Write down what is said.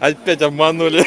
Опять обманули.